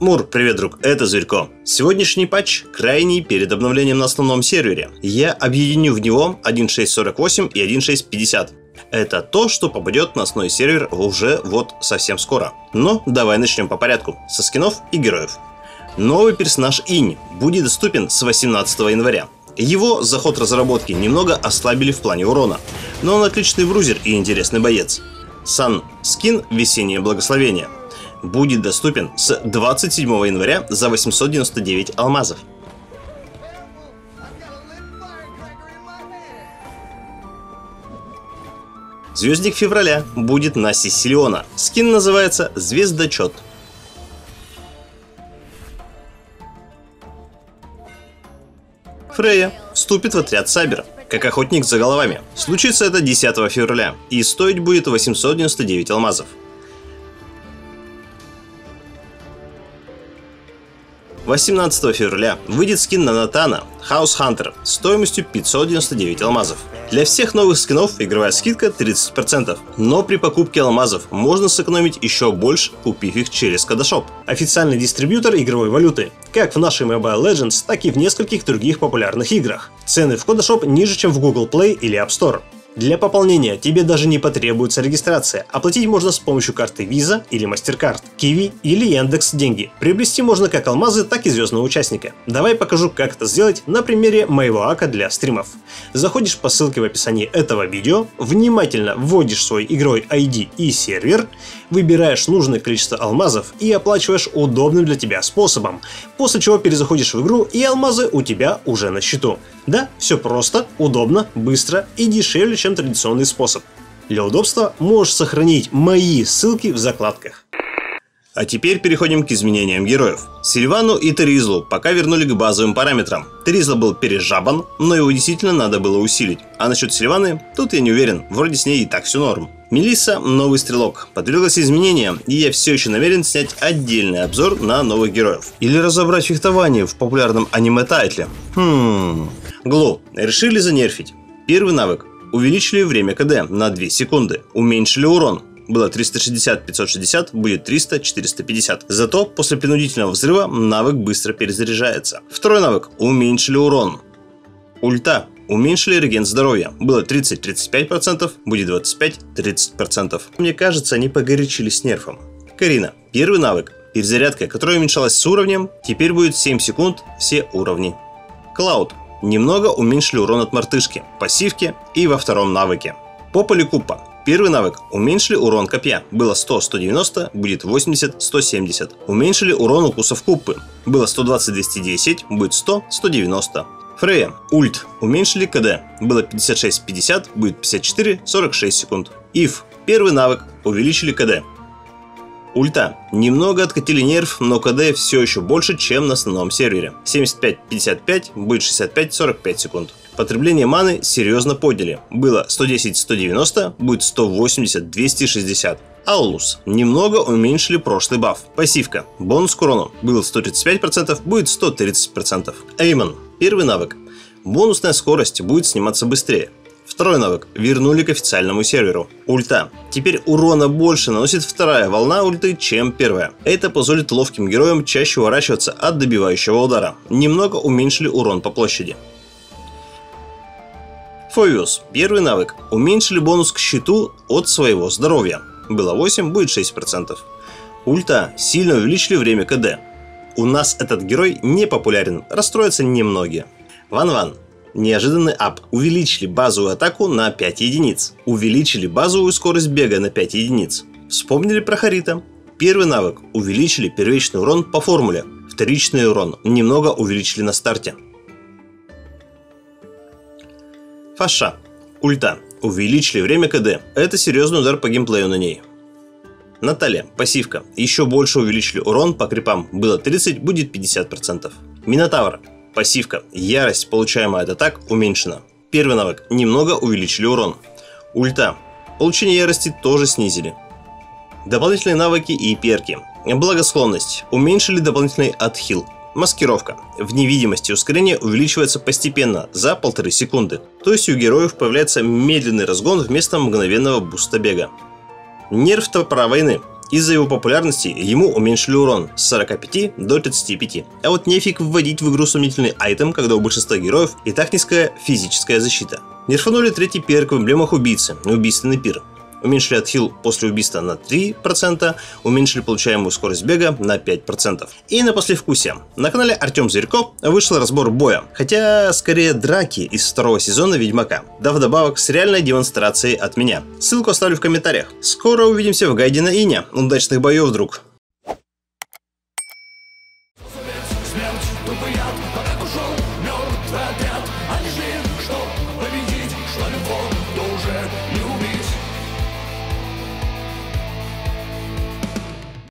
Мур, привет, друг, это Зверько. Сегодняшний патч крайний перед обновлением на основном сервере. Я объединю в него 1.6.48 и 1.6.50. Это то, что попадет на основной сервер уже вот совсем скоро. Но давай начнем по порядку, со скинов и героев. Новый персонаж Инь будет доступен с 18 января. Его заход разработки немного ослабили в плане урона, но он отличный брузер и интересный боец. Сан скин «Весеннее благословение» будет доступен с 27 января за 899 алмазов. Звездник февраля будет на Сисилиона. Скин называется «Звездочет». Фрея вступит в отряд Сабера, как охотник за головами. Случится это 10 февраля, и стоить будет 899 алмазов. 18 февраля выйдет скин на Натана House Hunter стоимостью 599 алмазов. Для всех новых скинов игровая скидка 30%, но при покупке алмазов можно сэкономить еще больше, купив их через Кодашоп. Официальный дистрибьютор игровой валюты, как в нашей Mobile Legends, так и в нескольких других популярных играх. Цены в Кодашоп ниже, чем в Google Play или App Store. Для пополнения тебе даже не потребуется регистрация. Оплатить можно с помощью карты Visa или MasterCard, Kiwi или Яндекс Деньги. Приобрести можно как алмазы, так и звездного участника. Давай покажу, как это сделать на примере моего ака для стримов. Заходишь по ссылке в описании этого видео, внимательно вводишь свой игрой ID и сервер, выбираешь нужное количество алмазов и оплачиваешь удобным для тебя способом, после чего перезаходишь в игру и алмазы у тебя уже на счету. Да, все просто, удобно, быстро и дешевле, чем традиционный способ. Для удобства можешь сохранить мои ссылки в закладках. А теперь переходим к изменениям героев. Сильвану и Теризлу пока вернули к базовым параметрам. Теризла был пережабан, но его действительно надо было усилить. А насчет Сильваны, тут я не уверен, вроде с ней и так все норм. Мелисса – новый стрелок. Подверглась изменениям, и я все еще намерен снять отдельный обзор на новых героев. Или разобрать фехтование в популярном аниме-тайтле. Хм... Глу. Решили занерфить. Первый навык. Увеличили время КД на 2 секунды. Уменьшили урон было 360-560, будет 300-450. Зато после принудительного взрыва навык быстро перезаряжается. Второй навык. Уменьшили урон. Ульта. Уменьшили реген здоровья. Было 30-35%, будет 25-30%. Мне кажется, они погорячились с нерфом. Карина. Первый навык. Перезарядка, которая уменьшалась с уровнем, теперь будет 7 секунд все уровни. Клауд. Немного уменьшили урон от мартышки, пассивки и во втором навыке. По поликупа. Первый навык. Уменьшили урон копья. Было 100-190, будет 80-170. Уменьшили урон укусов купы. Было 120-210, будет 100-190. Фрея. Ульт. Уменьшили КД. Было 56-50, будет 54-46 секунд. Ив. Первый навык. Увеличили КД. Ульта. Немного откатили нерв, но КД все еще больше, чем на основном сервере. 75-55, будет 65-45 секунд. Потребление маны серьезно подняли. Было 110-190, будет 180-260. Аулус. Немного уменьшили прошлый баф. Пассивка. Бонус к урону. Был 135%, будет 130%. Эймон. Первый навык. Бонусная скорость будет сниматься быстрее. Второй навык. Вернули к официальному серверу. Ульта. Теперь урона больше наносит вторая волна ульты, чем первая. Это позволит ловким героям чаще уворачиваться от добивающего удара. Немного уменьшили урон по площади. Фовиус. Первый навык. Уменьшили бонус к щиту от своего здоровья. Было 8, будет 6%. Ульта. Сильно увеличили время КД. У нас этот герой не популярен, расстроятся немногие. Ван-Ван. Неожиданный ап. Увеличили базовую атаку на 5 единиц. Увеличили базовую скорость бега на 5 единиц. Вспомнили про Харита. Первый навык. Увеличили первичный урон по формуле. Вторичный урон немного увеличили на старте. Фаша. Ульта. Увеличили время КД. Это серьезный удар по геймплею на ней. Наталья. Пассивка. Еще больше увеличили урон по крипам. Было 30, будет 50%. Минотавр. Пассивка. Ярость, получаемая от атак, уменьшена. Первый навык. Немного увеличили урон. Ульта. Получение ярости тоже снизили. Дополнительные навыки и перки. Благосклонность. Уменьшили дополнительный отхил. Маскировка. В невидимости ускорение увеличивается постепенно, за полторы секунды. То есть у героев появляется медленный разгон вместо мгновенного буста бега. Нерв топора войны. Из-за его популярности ему уменьшили урон с 45 до 35. А вот нефиг вводить в игру сомнительный айтем, когда у большинства героев и так низкая физическая защита. Нерфанули третий перк в эмблемах убийцы, убийственный пир уменьшили отхил после убийства на 3%, уменьшили получаемую скорость бега на 5%. И на послевкусие. На канале Артем Зверько вышел разбор боя, хотя скорее драки из второго сезона Ведьмака, да вдобавок с реальной демонстрацией от меня. Ссылку оставлю в комментариях. Скоро увидимся в гайде на Иня. Удачных боев, друг! Смерть, тупый